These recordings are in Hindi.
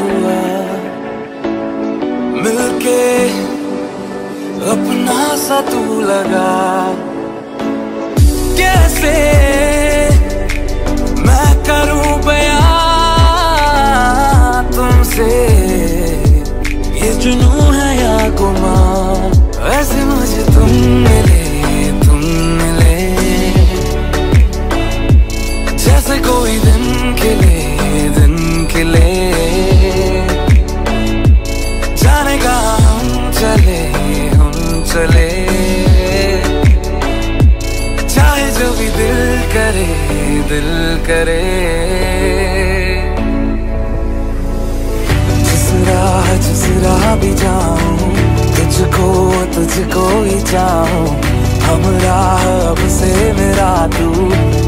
हुआ मिलके अपना सा तू लगा। कैसे मैं करूँ बयां तुमसे? ये जुनू है या गुमा ऐसे मुझे तुम मिले। करे। जिस राह जिस राह भी जाऊँ, तुझको तुझको ही चाहूँ। हम राह अब से मेरा तू,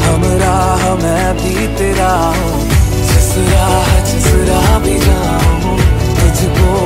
हम राह मैं भी तेरा हूँ। जिस राह जिस राह भी जाऊँ, तुझको